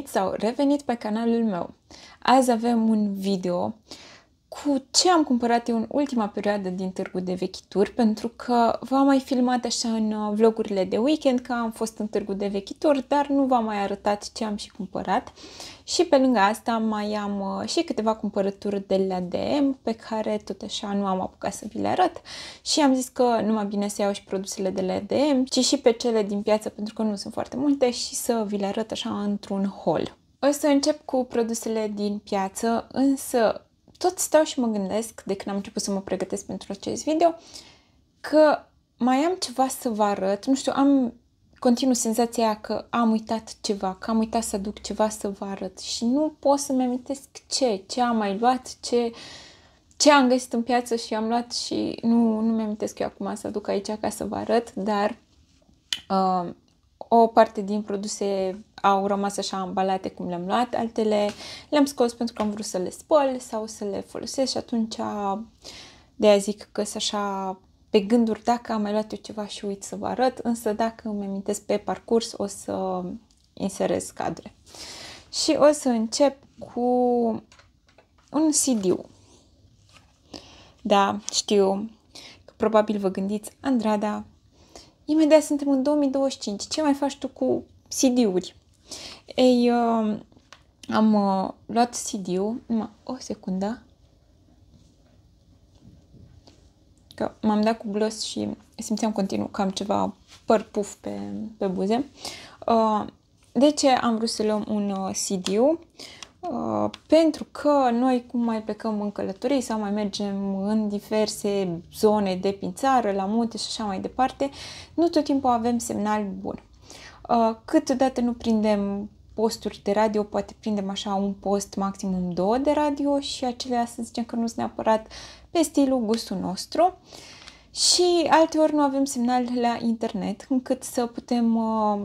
venit sau revenit pe canalul meu. Azi avem un video cu ce am cumpărat eu în ultima perioadă din târgu de vechituri, pentru că v-am mai filmat așa în uh, vlogurile de weekend că am fost în târgu de vechituri, dar nu v-am mai arătat ce am și cumpărat. Și pe lângă asta mai am uh, și câteva cumpărături de la DM pe care tot așa nu am apucat să vi le arăt și am zis că nu mai bine să iau și produsele de la DM, ci și pe cele din piață pentru că nu sunt foarte multe și să vi le arăt așa într-un haul. O să încep cu produsele din piață, însă tot stau și mă gândesc, de când am început să mă pregătesc pentru acest video, că mai am ceva să vă arăt. Nu știu, am continuu senzația că am uitat ceva, că am uitat să aduc ceva să vă arăt și nu pot să-mi amintesc ce, ce am mai luat, ce, ce am găsit în piață și am luat și nu, nu mi amintesc eu acum să aduc aici ca să vă arăt, dar uh, o parte din produse au rămas așa ambalate cum le-am luat, altele le-am scos pentru că am vrut să le spăl sau să le folosesc și atunci de aia zic că sunt așa pe gânduri dacă am mai luat eu ceva și uit să vă arăt, însă dacă îmi amintesc pe parcurs o să inserez cadre. Și o să încep cu un cd Da, știu că probabil vă gândiți, Andrada, imediat suntem în 2025, ce mai faci tu cu CD-uri? Ei, uh, am uh, luat CD-ul, numai o secundă, că m-am dat cu gloss și simțeam continuu că am ceva păr puf pe, pe buze. Uh, de ce am vrut să luăm un uh, CD? Uh, pentru că noi cum mai plecăm în călătorii sau mai mergem în diverse zone de prin țară, la munte și așa mai departe, nu tot timpul avem semnal bun. Uh, câteodată nu prindem posturi de radio, poate prindem așa un post, maximum două de radio și acelea să zicem că nu sunt neapărat pe stilul gustul nostru. Și alteori nu avem semnal la internet încât să putem uh,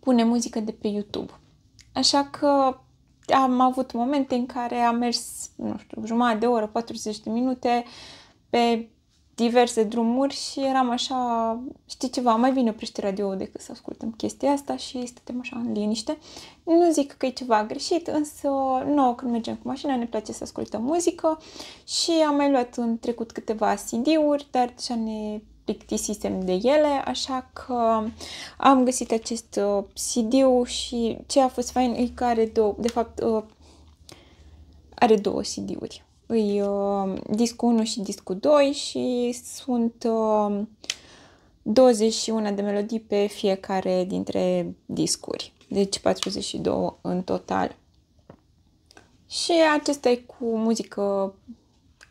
pune muzică de pe YouTube. Așa că am avut momente în care am mers, nu știu, jumătate de oră, 40 de minute pe diverse drumuri și eram așa, știi ceva, mai bine oprește radio decât să ascultăm chestia asta și stătem așa în liniște. Nu zic că e ceva greșit, însă nouă când mergem cu mașina ne place să ascultăm muzică și am mai luat în trecut câteva CD-uri, dar deja ne plictisisem de ele, așa că am găsit acest uh, cd și ce a fost fain e că are două, de fapt uh, are două CD-uri îi uh, discul 1 și discul 2 și sunt uh, 21 de melodii pe fiecare dintre discuri. Deci 42 în total. Și acesta e cu muzică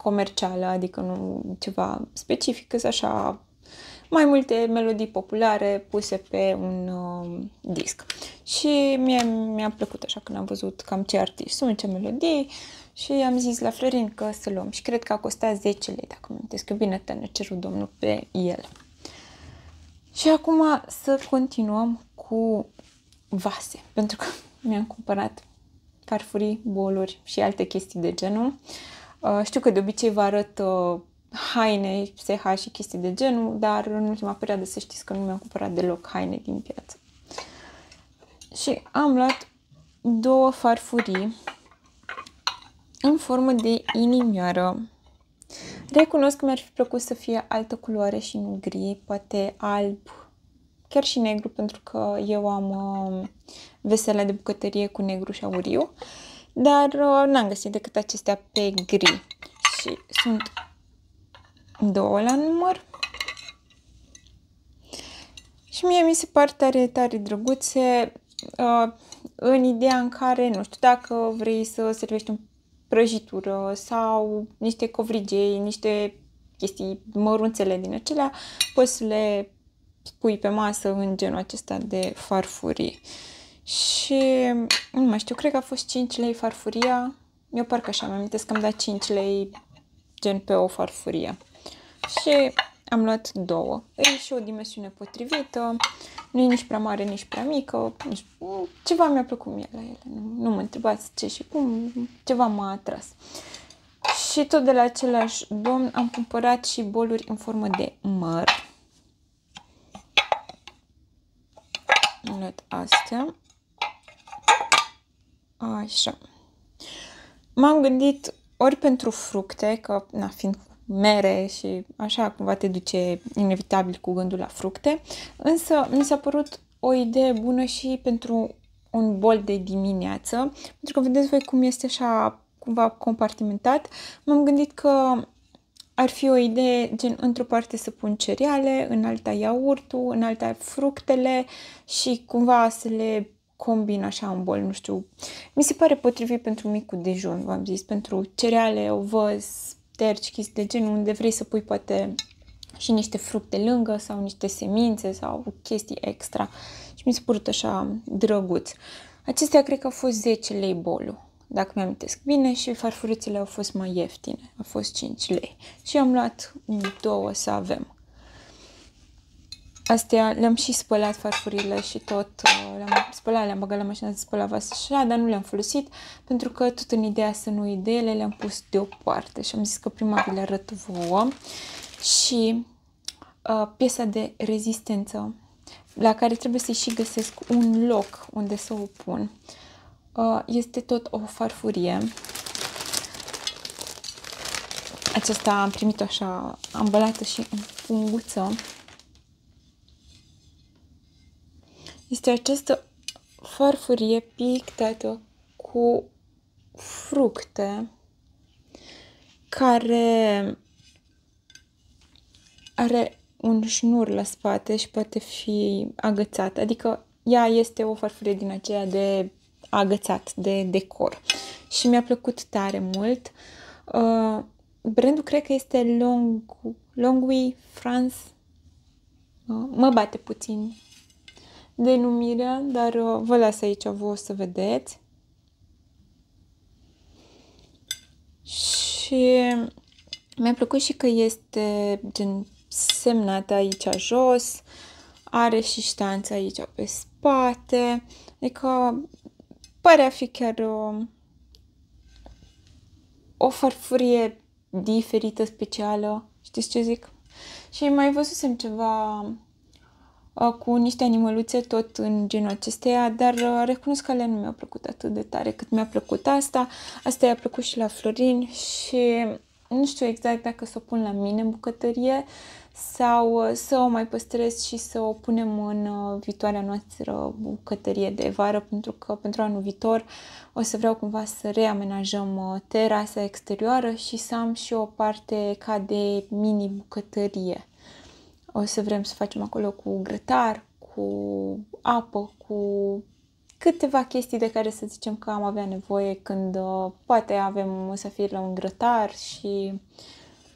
comercială, adică nu ceva specific, că așa mai multe melodii populare puse pe un uh, disc. Și mie mi-a plăcut așa când am văzut cam ce artiști sunt, ce melodii și am zis la Florin că să luăm și cred că a costat 10 lei, dacă mă amintesc eu bine, te ne cerut domnul pe el. Și acum să continuăm cu vase, pentru că mi-am cumpărat farfurii, boluri și alte chestii de genul. Uh, știu că de obicei vă arăt uh, haine, SH și chestii de genul, dar în ultima perioadă să știți că nu mi-am cumpărat deloc haine din piață. Și am luat două farfurii în formă de inimioară. Recunosc că mi-ar fi plăcut să fie altă culoare și nu gri, poate alb, chiar și negru, pentru că eu am uh, vesela de bucătărie cu negru și auriu, dar uh, n-am găsit decât acestea pe gri. Și sunt două la număr. Și mie mi se par tare, tare drăguțe uh, în ideea în care, nu știu, dacă vrei să servești un prăjitură sau niște covrigei, niște chestii mărunțele din acelea, poți să le pui pe masă în genul acesta de farfurii. Și nu mai știu, cred că a fost 5 lei farfuria. Eu parcă așa mi-am că am dat 5 lei gen pe o farfurie. Și am luat două. E și o dimensiune potrivită, nu e nici prea mare, nici prea mică. Ceva mi-a plăcut mie la ele. Nu, nu mă întrebați ce și cum, ceva m-a atras. Și tot de la același domn am cumpărat și boluri în formă de măr. Am luat astea. Așa. M-am gândit ori pentru fructe, că, na, fiind mere și așa cumva te duce inevitabil cu gândul la fructe, însă mi s-a părut o idee bună și pentru un bol de dimineață, pentru că vedeți voi cum este așa cumva compartimentat. M-am gândit că ar fi o idee gen într-o parte să pun cereale, în alta iaurtul, în alta fructele și cumva să le combin așa în bol, nu știu. Mi se pare potrivit pentru micul dejun, v-am zis, pentru cereale, ovăz, terci, chestii de genul, unde vrei să pui poate și niște fructe lângă sau niște semințe sau chestii extra. Și mi s-a părut așa drăguț. Acestea cred că au fost 10 lei bolul, dacă mi-am bine, și farfurițele au fost mai ieftine, au fost 5 lei. Și am luat două să avem. Astea le-am și spălat farfurile și tot, uh, le-am spălat, le-am băgat la mașină să spăla vas așa, dar nu le-am folosit pentru că tot în ideea să nu ideile le-am pus deoparte și am zis că prima vi le arăt vouă și uh, piesa de rezistență la care trebuie să-i și găsesc un loc unde să o pun. Uh, este tot o farfurie. Aceasta am primit-o așa ambalată și în punguță. Este această farfurie pictată cu fructe care are un șnur la spate și poate fi agățat. Adică ea este o farfurie din aceea de agățat, de decor. Și mi-a plăcut tare mult. Uh, brandul cred că este Long, Longwy France. Uh, mă bate puțin denumirea, dar uh, vă las aici voi să vedeți. Și mi-a plăcut și că este gen semnat aici jos, are și ștanță aici pe spate, adică pare a fi chiar o, o farfurie diferită, specială, știți ce zic? Și mai văzusem ceva Uh, cu niște animăluțe tot în genul acesteia, dar uh, recunosc că alea nu mi-au plăcut atât de tare cât mi-a plăcut asta. Asta i-a plăcut și la Florin și nu știu exact dacă să o pun la mine în bucătărie sau uh, să o mai păstrez și să o punem în viitoarea noastră bucătărie de vară, pentru că pentru anul viitor o să vreau cumva să reamenajăm terasa exterioară și să am și o parte ca de mini bucătărie. O să vrem să facem acolo cu grătar, cu apă, cu câteva chestii de care să zicem că am avea nevoie când uh, poate avem să fie la un grătar și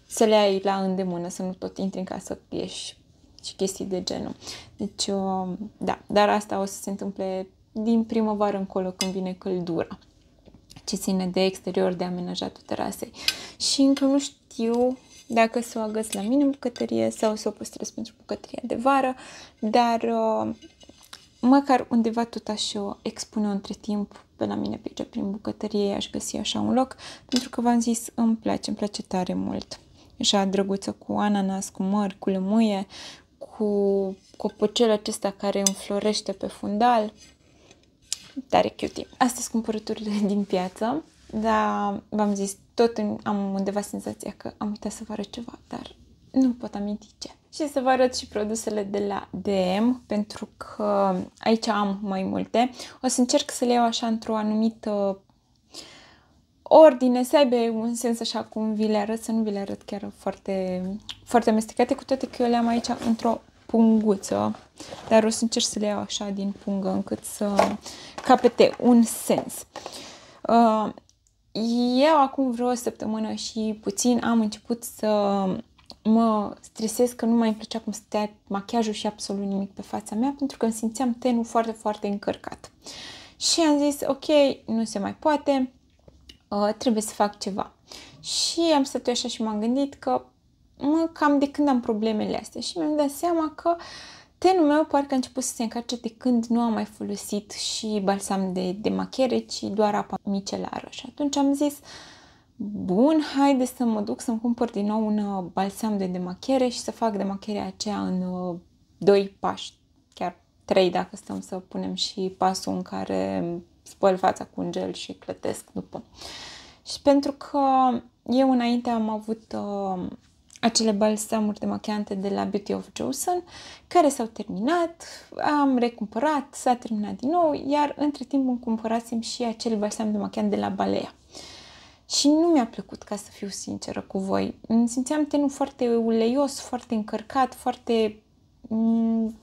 să le ai la îndemână, să nu tot intri în casă ieși și chestii de genul. Deci, uh, da, dar asta o să se întâmple din primăvară încolo când vine căldura ce ține de exterior, de amenajatul terasei. Și încă nu știu dacă să o agăț la mine în bucătărie sau să o păstrez pentru bucătăria de vară, dar uh, măcar undeva tot aș expune între timp pe la mine pe aici, prin bucătărie, aș găsi așa un loc, pentru că v-am zis, îmi place, îmi place tare mult. Așa drăguță cu ananas, cu măr, cu lămâie, cu copăcelul acesta care înflorește pe fundal. Tare cute. Astea sunt cumpărăturile din piață. Dar v-am zis, tot în, am undeva senzația că am uitat să vă arăt ceva, dar nu pot aminti ce. Și să vă arăt și produsele de la DM, pentru că aici am mai multe. O să încerc să le iau așa într-o anumită ordine, să aibă un sens așa cum vi le arăt, să nu vi le arăt chiar foarte, foarte amestecate, cu toate că eu le am aici într-o punguță, dar o să încerc să le iau așa din pungă încât să capete un sens. Uh, eu acum vreo săptămână și puțin am început să mă stresez că nu mai îmi plăcea cum stătea machiajul și absolut nimic pe fața mea pentru că îmi simțeam tenul foarte, foarte încărcat. Și am zis, ok, nu se mai poate, uh, trebuie să fac ceva. Și am stat așa și m-am gândit că mă, cam de când am problemele astea și mi-am dat seama că uh, Tenul meu parcă a început să se încarce de când nu am mai folosit și balsam de demachiere, ci doar apa micelară. Și atunci am zis, bun, haide să mă duc să-mi cumpăr din nou un uh, balsam de demachiere și să fac demachierea aceea în uh, doi pași, chiar trei dacă stăm să punem și pasul în care spăl fața cu un gel și clătesc după. Și pentru că eu înainte am avut uh, acele balsamuri demachiante de la Beauty of Joseon, care s-au terminat, am recumpărat, s-a terminat din nou, iar între timp îmi cumpărasem și acel balsam demachiant de la Balea. Și nu mi-a plăcut, ca să fiu sinceră cu voi. Îmi simțeam tenul foarte uleios, foarte încărcat, foarte m-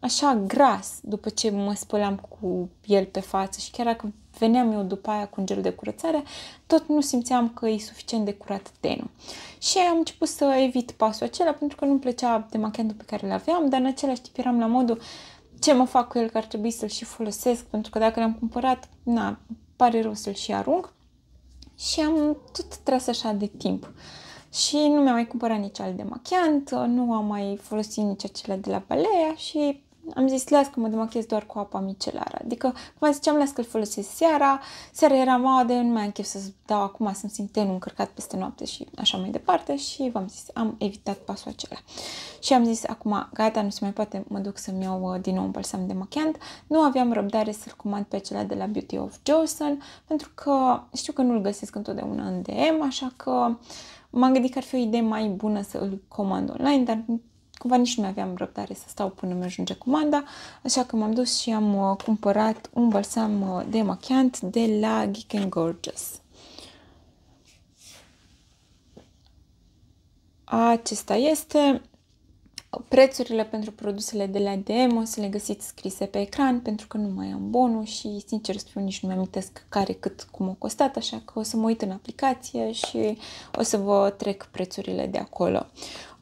așa gras după ce mă spălam cu el pe față și chiar dacă veneam eu după aia cu un gel de curățare, tot nu simțeam că e suficient de curat tenul. Și am început să evit pasul acela pentru că nu-mi plăcea demachiantul pe care îl aveam, dar în același timp eram la modul ce mă fac cu el, că ar trebui să-l și folosesc, pentru că dacă l-am cumpărat, na, pare rău să-l și arunc. Și am tot tras așa de timp. Și nu mi-am mai cumpărat nici alt de machiant, nu am mai folosit nici acela de la Balea și am zis, las că mă demachez doar cu apa micelară. Adică, cum ziceam, las că-l folosesc seara, seara era moadă, nu mai am chef să dau acum să-mi simt tenul încărcat peste noapte și așa mai departe și v-am zis, am evitat pasul acela. Și am zis, acum, gata, nu se mai poate, mă duc să-mi iau uh, din nou un balsam de machiant. Nu aveam răbdare să-l comand pe acela de la Beauty of Joseon, pentru că știu că nu-l găsesc întotdeauna în DM, așa că m-am gândit că ar fi o idee mai bună să îl comand online, dar Cumva nici nu aveam răbdare să stau până mi ajunge comanda, așa că m-am dus și am uh, cumpărat un balsam uh, de machiant de la Geek and Gorgeous. Acesta este. Prețurile pentru produsele de la DM o să le găsiți scrise pe ecran pentru că nu mai am bonus și sincer să fiu nici nu mi-amintesc care cât cum a costat, așa că o să mă uit în aplicație și o să vă trec prețurile de acolo.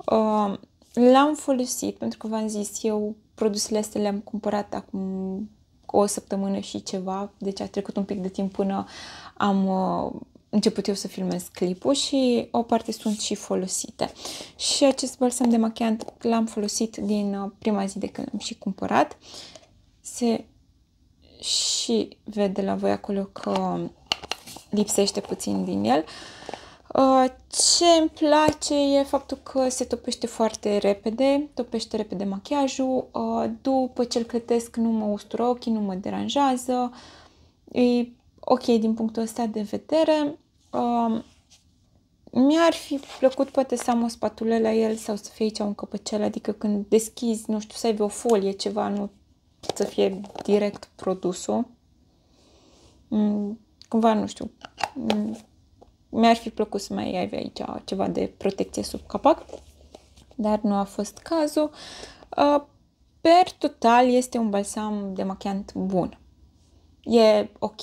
Uh, L-am folosit pentru că v-am zis, eu produsele astea le-am cumpărat acum o săptămână și ceva, deci a trecut un pic de timp până am uh, început eu să filmez clipul și o parte sunt și folosite. Și acest balsam de machiant l-am folosit din uh, prima zi de când l-am și cumpărat. Se și vede la voi acolo că lipsește puțin din el. Uh, Uh, ce îmi place e faptul că se topește foarte repede, topește repede machiajul, uh, după ce îl clătesc nu mă ustură ochii, nu mă deranjează, e ok din punctul ăsta de vedere. Uh, mi-ar fi plăcut poate să am o spatulă la el sau să fie aici un căpăcel, adică când deschizi, nu știu, să aibă o folie, ceva, nu să fie direct produsul. Mm, cumva, nu știu, mm, mi-ar fi plăcut să mai ai aici ceva de protecție sub capac, dar nu a fost cazul. Uh, per total este un balsam de machiant bun. E ok.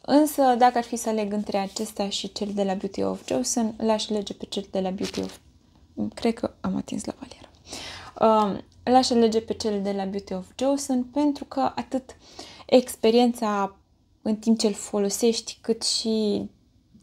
Însă, dacă ar fi să aleg între acesta și cel de la Beauty of Joseon, l-aș alege pe cel de la Beauty of... Cred că am atins la valieră. Uh, l-aș alege pe cel de la Beauty of Joseon pentru că atât experiența în timp ce îl folosești, cât și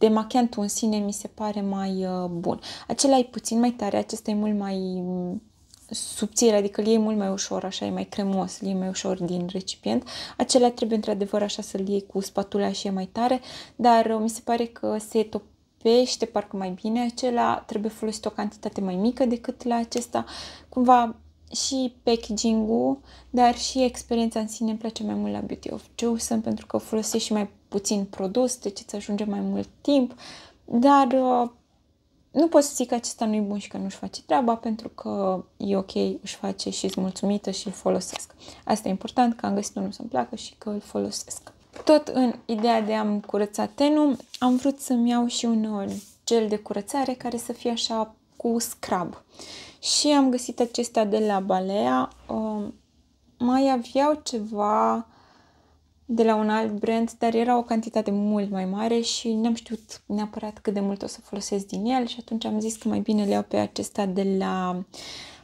demachiantul în sine mi se pare mai uh, bun. Acela e puțin mai tare, acesta e mult mai mm, subțire, adică îl iei mult mai ușor, așa e mai cremos, îl iei mai ușor din recipient. Acela trebuie într-adevăr așa să-l iei cu spatula și e mai tare, dar uh, mi se pare că se topește parcă mai bine. Acela trebuie folosit o cantitate mai mică decât la acesta. Cumva și packaging-ul, dar și experiența în sine îmi place mai mult la Beauty of Joseon pentru că folosești și mai puțin produs, deci îți ajunge mai mult timp, dar uh, nu pot să zic că acesta nu e bun și că nu-și face treaba pentru că e ok, își face și sunt mulțumită și îl folosesc. Asta e important, că am găsit unul să-mi placă și că îl folosesc. Tot în ideea de a-mi curăța tenul, am vrut să-mi iau și un uh, gel de curățare care să fie așa cu scrub și am găsit acesta de la Balea. Uh, mai aveau ceva de la un alt brand, dar era o cantitate mult mai mare și n-am știut neapărat cât de mult o să folosesc din el și atunci am zis că mai bine le iau pe acesta de la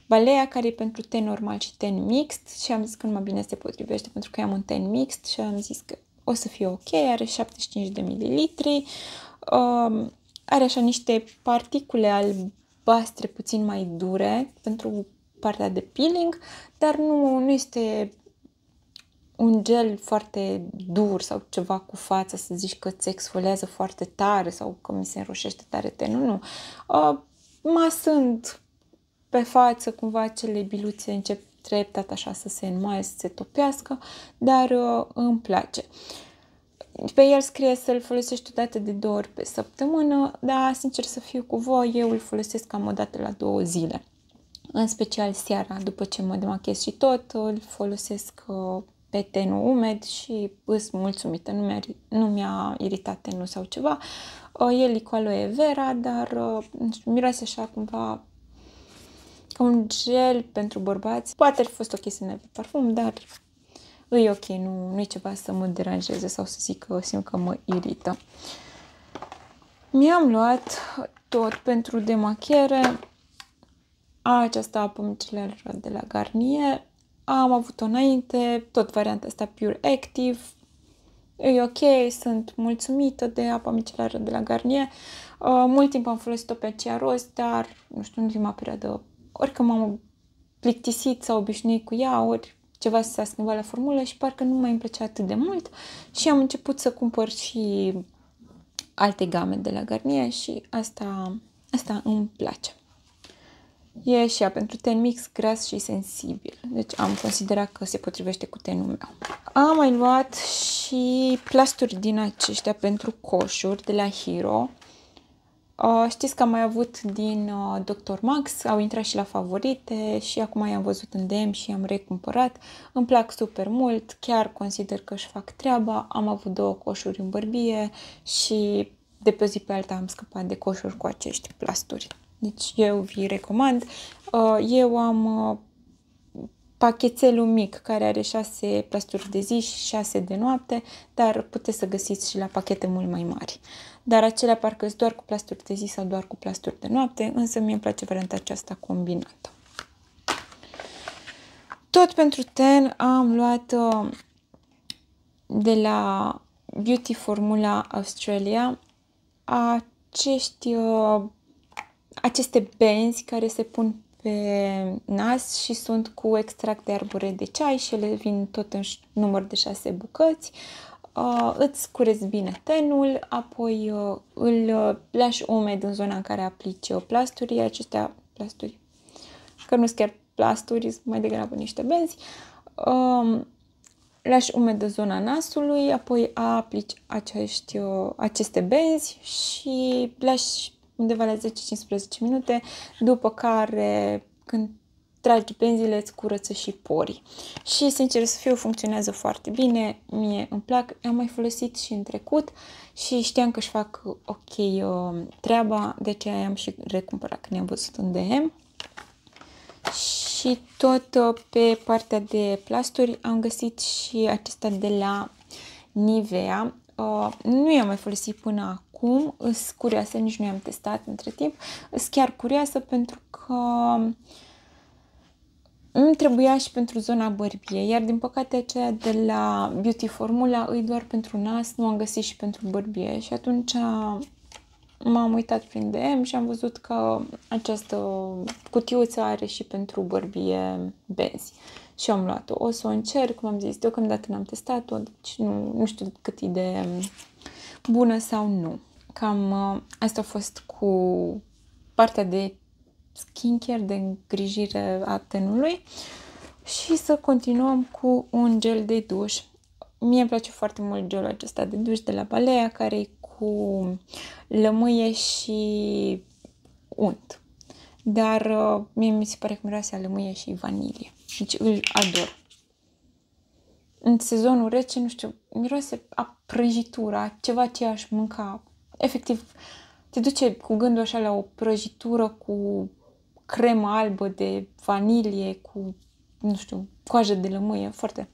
Balea, care e pentru ten normal și ten mixt și am zis că numai bine se potrivește pentru că am un ten mixt și am zis că o să fie ok, are 75 de mililitri, uh, are așa niște particule albe albastre puțin mai dure pentru partea de peeling, dar nu, nu este un gel foarte dur sau ceva cu fața să zici că ți exfoliază foarte tare sau că mi se înroșește tare tenul, nu. Uh, sunt pe față cumva cele biluțe încep treptat așa să se înmoaie, să se topească, dar uh, îmi place. pe el scrie să-l folosești o dată de două ori pe săptămână, dar, sincer să fiu cu voi, eu îl folosesc cam o dată la două zile. În special seara, după ce mă demachez și tot, îl folosesc uh, pe tenul umed și îs mulțumită. Nu mi-a, nu mi-a iritat tenul sau ceva. Uh, el e cu aloe vera, dar uh, miroase așa cumva ca un gel pentru bărbați. Poate ar fi fost ok să ne parfum, dar e ok, nu, nu e ceva să mă deranjeze sau să zic că simt că mă irită. Mi-am luat tot pentru demachiere această apă micelară de la Garnier. Am avut-o înainte, tot varianta asta Pure Active. E ok, sunt mulțumită de apa micelară de la Garnier. Uh, mult timp am folosit-o pe aceea roz, dar, nu știu, în ultima perioadă, ori că m-am plictisit sau obișnuit cu ea, ori ceva s-a schimbat la formulă și parcă nu mai îmi plăcea atât de mult și am început să cumpăr și alte game de la Garnier și asta, asta îmi place. E și ea pentru ten mix, gras și sensibil. Deci am considerat că se potrivește cu tenul meu. Am mai luat și plasturi din aceștia pentru coșuri de la Hero. Uh, știți că am mai avut din uh, Dr. Max, au intrat și la favorite și acum i-am văzut în DM și i-am recumpărat. Îmi plac super mult, chiar consider că își fac treaba. Am avut două coșuri în bărbie și de pe zi pe alta am scăpat de coșuri cu acești plasturi. Deci eu vi recomand. Uh, eu am uh, pachetelul mic care are 6 plasturi de zi și 6 de noapte, dar puteți să găsiți și la pachete mult mai mari. Dar acelea parcă sunt doar cu plasturi de zi sau doar cu plasturi de noapte, însă mie îmi place varianta aceasta combinată. Tot pentru ten am luat uh, de la Beauty Formula Australia acești aceste benzi care se pun pe nas și sunt cu extract de arbore de ceai și ele vin tot în număr de 6 bucăți. Uh, îți curezi bine tenul, apoi uh, îl uh, lași umed în zona în care aplici uh, plasturi, acestea plasturi, că nu sunt chiar plasturi, sunt mai degrabă niște benzi. Uh, lași umed în zona nasului, apoi aplici acești, uh, aceste benzi și lași undeva la 10-15 minute, după care când tragi benzile, îți curăță și porii. Și, sincer să fiu, funcționează foarte bine, mie îmi plac, am mai folosit și în trecut și știam că își fac ok uh, treaba, de aceea am și recumpărat când am văzut în DM. Și tot uh, pe partea de plasturi am găsit și acesta de la Nivea. Uh, nu i-am mai folosit până acum, sunt curioasă, nici nu i-am testat între timp, sunt chiar curioasă pentru că îmi trebuia și pentru zona bărbie, iar din păcate aceea de la Beauty Formula îi doar pentru nas, nu am găsit și pentru bărbie și atunci m-am uitat prin DM și am văzut că această cutiuță are și pentru bărbie benzi. Și am luat-o. O să o încerc, cum am zis, deocamdată n-am testat-o, deci nu, nu știu cât e de bună sau nu. Cam uh, asta a fost cu partea de skincare, de îngrijire a tenului și să continuăm cu un gel de duș. Mie îmi place foarte mult gelul acesta de duș de la Balea, care e cu lămâie și unt. Dar uh, mie mi se pare că miroase a lămâie și vanilie. Deci îl ador. În sezonul rece, nu știu, miroase a prăjitura, ceva ce aș mânca. Efectiv, te duce cu gândul așa la o prăjitură cu cremă albă de vanilie, cu, nu știu, coajă de lămâie, foarte,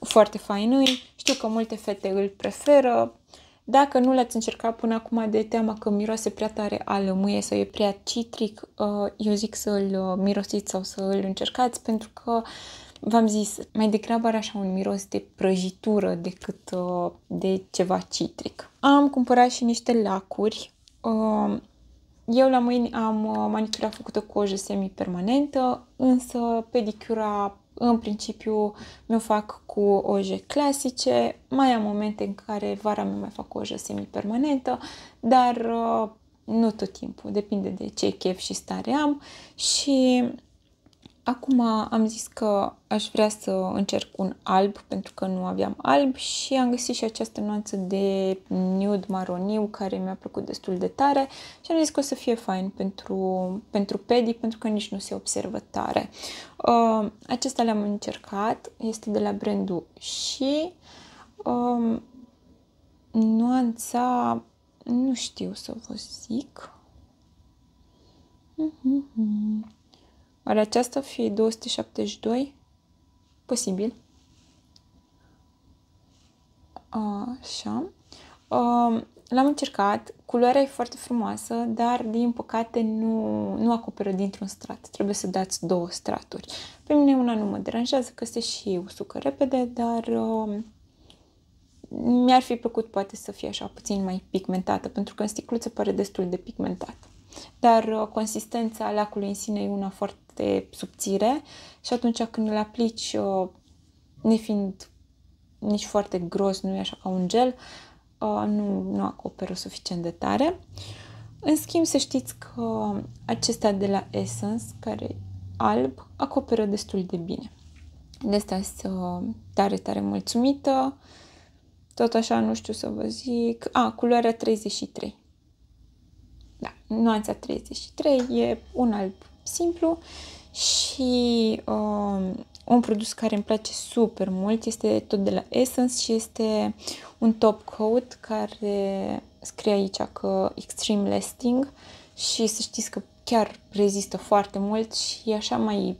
foarte fain. Știu că multe fete îl preferă. Dacă nu l-ați încercat până acum de teama că miroase prea tare a lămâie sau e prea citric, uh, eu zic să îl uh, mirosiți sau să îl încercați pentru că v-am zis, mai degrabă are așa un miros de prăjitură decât uh, de ceva citric. Am cumpărat și niște lacuri. Eu la mâini am manicura făcută cu ojă semi-permanentă, însă pedicura în principiu mi-o fac cu oje clasice, mai am momente în care vara mi mai fac ojă semi-permanentă, dar uh, nu tot timpul, depinde de ce chef și stare am și acum am zis că aș vrea să încerc un alb, pentru că nu aveam alb și am găsit și această nuanță de nude maroniu care mi-a plăcut destul de tare și am zis că o să fie fain pentru, pentru pedi, pentru că nici nu se observă tare. Uh, acesta le-am încercat, este de la brandul și uh, nuanța, nu știu să vă zic, Mm-hmm. Oare aceasta fi 272? Posibil. Așa. L-am încercat. Culoarea e foarte frumoasă, dar din păcate nu, nu acoperă dintr-un strat. Trebuie să dați două straturi. Pe mine una nu mă deranjează că se și usucă repede, dar uh, mi-ar fi plăcut poate să fie așa puțin mai pigmentată, pentru că în sticluță pare destul de pigmentată dar uh, consistența lacului în sine e una foarte subțire și atunci când îl aplici, uh, nefiind nici foarte gros, nu e așa ca un gel, uh, nu, nu acoperă suficient de tare. În schimb, să știți că acesta de la Essence, care e alb, acoperă destul de bine. De asta sunt tare, tare mulțumită. Tot așa, nu știu să vă zic. A, culoarea 33. Da, nuanța 33 e un alb simplu și um, un produs care îmi place super mult este tot de la Essence și este un top coat care scrie aici că Extreme Lasting și să știți că chiar rezistă foarte mult și e așa mai,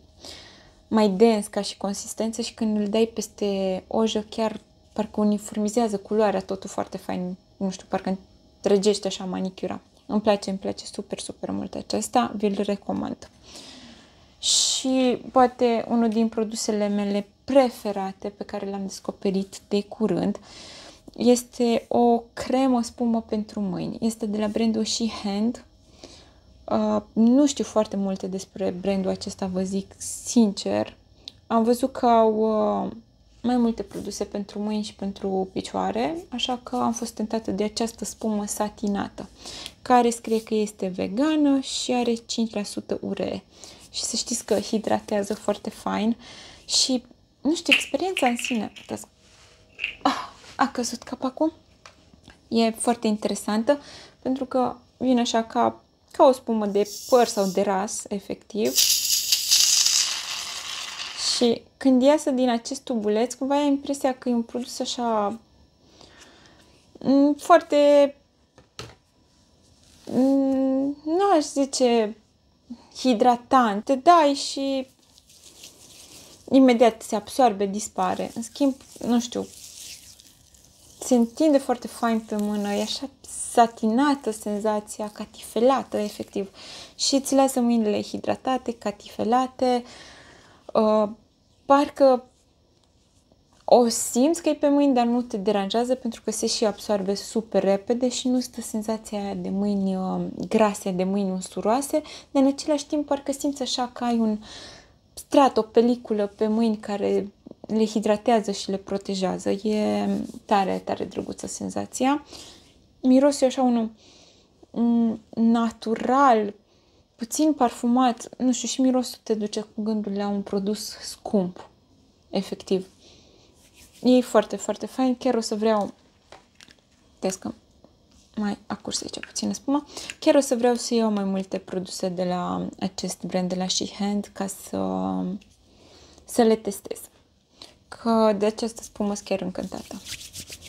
mai dens ca și consistență și când îl dai peste ojă chiar parcă uniformizează culoarea, totul foarte fain, nu știu, parcă trăgește așa manicura. Îmi place, îmi place super, super mult acesta, vi-l recomand. Și poate unul din produsele mele preferate pe care le-am descoperit de curând este o cremă spumă pentru mâini. Este de la brandul She Hand. Uh, nu știu foarte multe despre brandul acesta, vă zic sincer. Am văzut că au uh, mai multe produse pentru mâini și pentru picioare, așa că am fost tentată de această spumă satinată, care scrie că este vegană și are 5% uree. Și să știți că hidratează foarte fain și, nu știu, experiența în sine, ah, a căzut capacul, e foarte interesantă pentru că vine așa ca, ca o spumă de păr sau de ras, efectiv, și când iasă din acest tubuleț, cumva ai impresia că e un produs așa mm, foarte mm, nu aș zice hidratant, te dai și imediat se absorbe, dispare. În schimb, nu știu, se întinde foarte fain pe mână, e așa satinată senzația, catifelată, efectiv. Și îți lasă mâinile hidratate, catifelate, uh, parcă o simți că e pe mâini, dar nu te deranjează pentru că se și absorbe super repede și nu stă senzația aia de mâini uh, grase, de mâini usturoase, dar în același timp parcă simți așa că ai un strat, o peliculă pe mâini care le hidratează și le protejează. E tare, tare drăguță senzația. Mirosul e așa unul mm, natural, puțin parfumat, nu știu, și mirosul te duce cu gândul la un produs scump, efectiv. E foarte, foarte fain, chiar o să vreau, vezi că mai acurs aici puțină spuma, chiar o să vreau să iau mai multe produse de la acest brand, de la She Hand, ca să, să le testez. Că de această spumă sunt chiar încântată.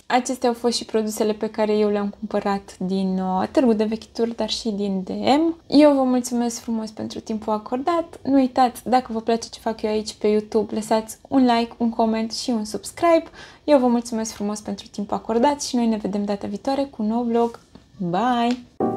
Acestea au fost și produsele pe care eu le-am cumpărat din uh, târgul de vechituri, dar și din DM. Eu vă mulțumesc frumos pentru timpul acordat. Nu uitați, dacă vă place ce fac eu aici pe YouTube, lăsați un like, un coment și un subscribe. Eu vă mulțumesc frumos pentru timpul acordat și noi ne vedem data viitoare cu un nou vlog. Bye!